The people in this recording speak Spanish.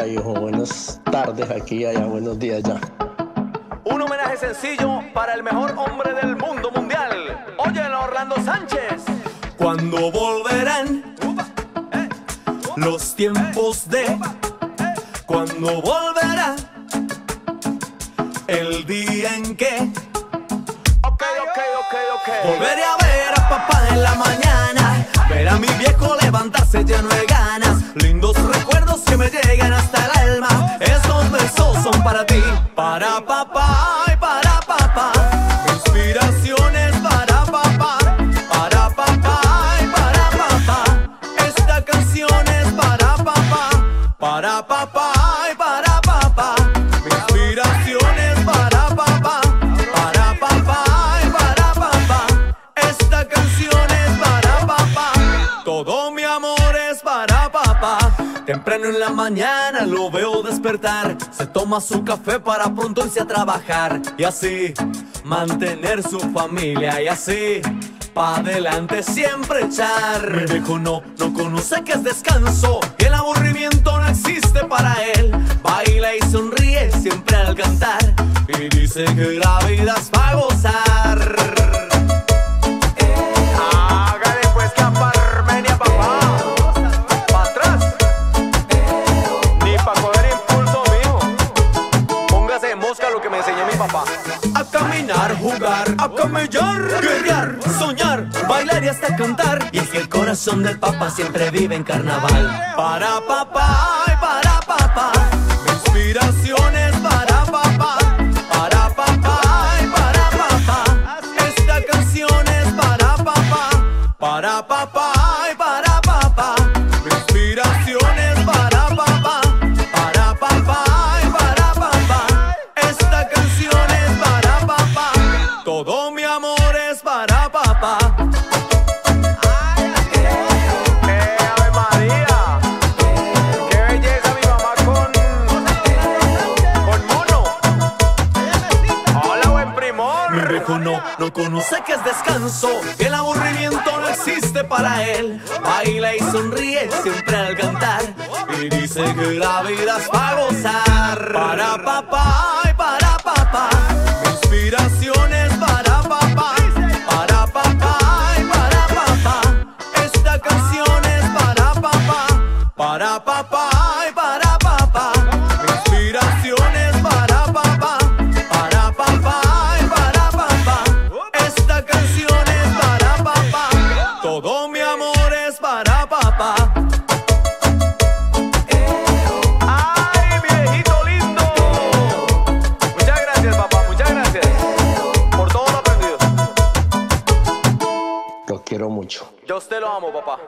Hola hijo, buenas tardes aquí, allá, buenos días ya. Un homenaje sencillo para el mejor hombre del mundo mundial. Óyelo, Orlando Sánchez. Cuando volverán los tiempos de cuando volverá el día en que Ok, ok, ok, ok. volveré a ver a papá en la mañana, ver a mi viejo levantarse lleno de ganas, para papá y para papá. Inspiraciones para papá, para papá y para papá. Esta canción es para papá, para papá Temprano en la mañana lo veo despertar. Se toma su café para pronto irse a trabajar. Y así mantener su familia. Y así pa' adelante siempre echar. Mi viejo no, no conoce que es descanso. Y el aburrimiento no existe para él. Baila y sonríe siempre al cantar. Y dice que la vida es pa' gozar. Jugar, a camellar, guerrear, soñar, bailar y hasta cantar. Y es que el corazón del papá siempre vive en carnaval. Para papá y para papá. Mi inspiración es para papá. Para papá y para papá. Esta canción es para papá. Para papá mi amor es para papá. ¡Qué belleza mi mamá con. con mono! ¡Hola, no, no conoce que es descanso, que el aburrimiento no existe para él. Baila y sonríe siempre al cantar y dice que la vida es para gozar. Para papá Para papá y para papá, mi inspiración es para papá. Para papá y para papá, esta canción es para papá. Todo mi amor es para papá. ¡Ay, viejito lindo! Muchas gracias, papá, muchas gracias. Por todo lo aprendido. Los quiero mucho. Yo a usted lo amo, papá.